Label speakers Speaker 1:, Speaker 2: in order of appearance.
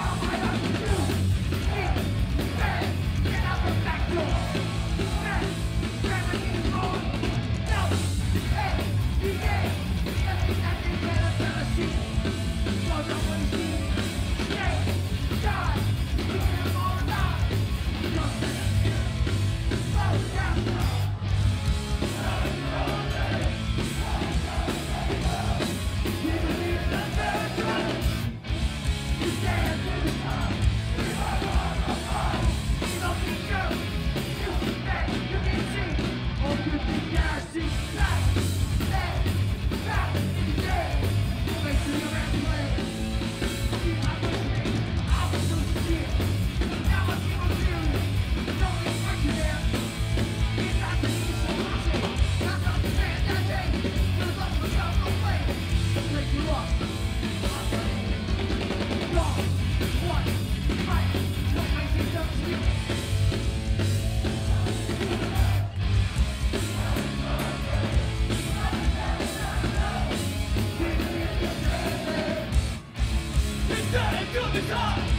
Speaker 1: Wow. Come the come!